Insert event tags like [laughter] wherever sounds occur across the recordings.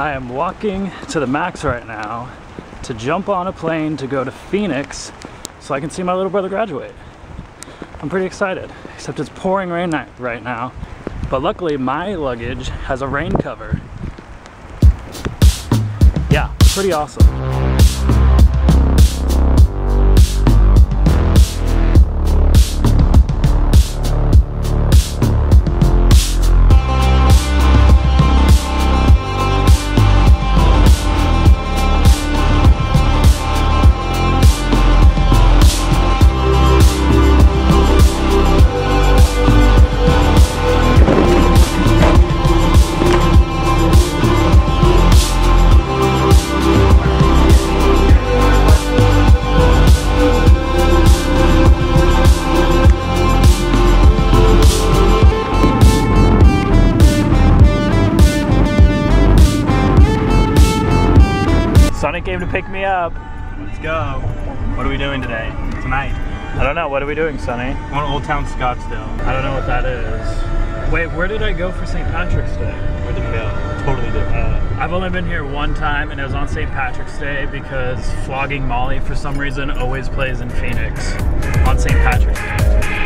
I am walking to the max right now to jump on a plane to go to Phoenix so I can see my little brother graduate. I'm pretty excited, except it's pouring rain right now. But luckily my luggage has a rain cover. Yeah, pretty awesome. Came to pick me up. Let's go. What are we doing today? Tonight? I don't know. What are we doing, Sonny? On Old Town Scottsdale. I don't know what that is. Wait, where did I go for St. Patrick's Day? Where did we go? Totally different. Uh, I've only been here one time, and it was on St. Patrick's Day because Flogging Molly, for some reason, always plays in Phoenix on St. Patrick's Day.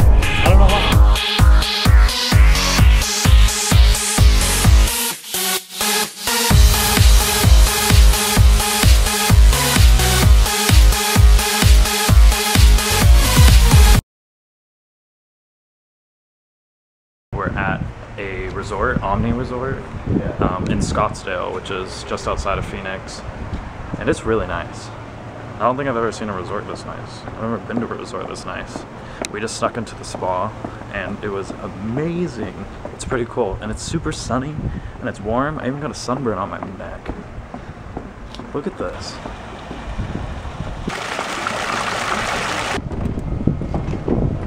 Resort, Omni Resort, yeah. um, in Scottsdale, which is just outside of Phoenix. And it's really nice. I don't think I've ever seen a resort this nice. I've never been to a resort this nice. We just snuck into the spa and it was amazing. It's pretty cool and it's super sunny and it's warm. I even got a sunburn on my neck. Look at this.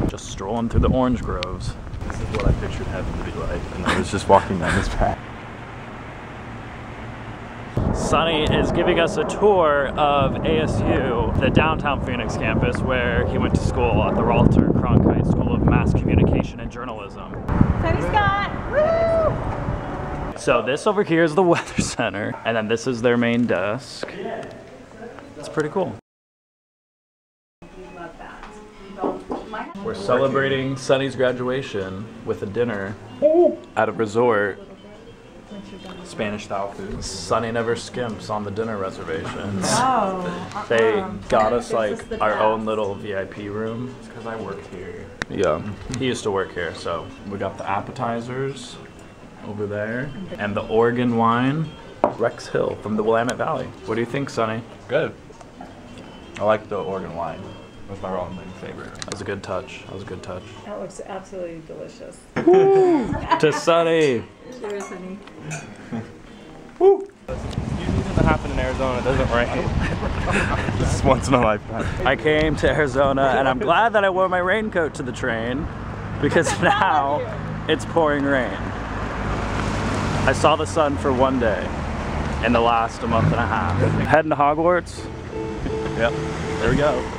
Just strolling through the orange groves what I pictured heaven to be like, and I was just walking down this path. Sonny is giving us a tour of ASU, the downtown Phoenix campus, where he went to school at the Walter Cronkite School of Mass Communication and Journalism. Sonny Scott! Woo! So this over here is the Weather Center, and then this is their main desk. It's pretty cool. We're celebrating Sunny's graduation with a dinner at a resort. Spanish style food. Sunny never skimps on the dinner reservations. Oh, they uh-uh. got us like our own little VIP room. It's because I work here. Yeah, he used to work here, so we got the appetizers over there and the Oregon wine, Rex Hill from the Willamette Valley. What do you think, Sunny? Good. I like the Oregon wine was my wrong favorite. That was a good touch. That was a good touch. That looks absolutely delicious. to Sunny. Cheers, Sunny. Woo! Usually doesn't happen in Arizona. It doesn't rain. [laughs] Just once in a lifetime. I came to Arizona and I'm glad that I wore my raincoat to the train because [laughs] now it's pouring rain. I saw the sun for one day in the last month and a half. Heading to Hogwarts. Yep, there we go.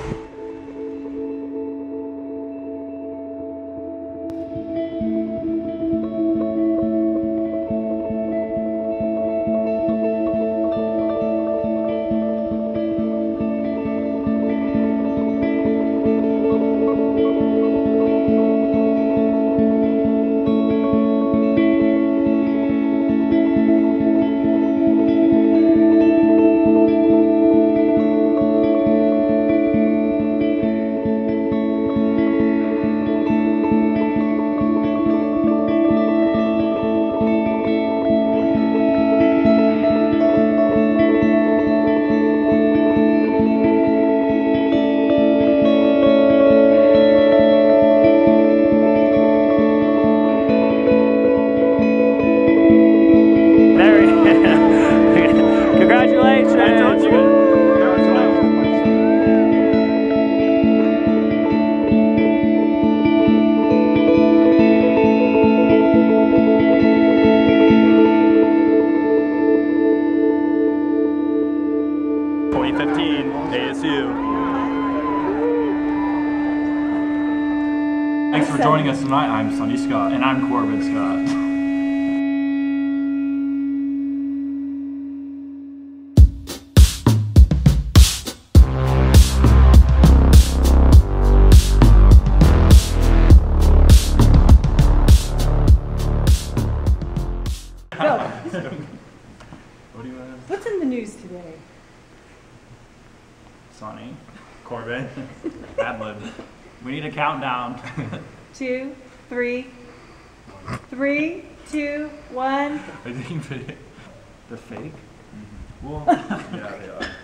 Thanks for joining us tonight. I'm Sunny Scott. And I'm Corbin Scott. What's in the news today? Sonny, Corbin, [laughs] Adlib. We need a countdown. [laughs] Two, three, three, two, one. I [laughs] think the fake. Well, [laughs] Yeah, they are.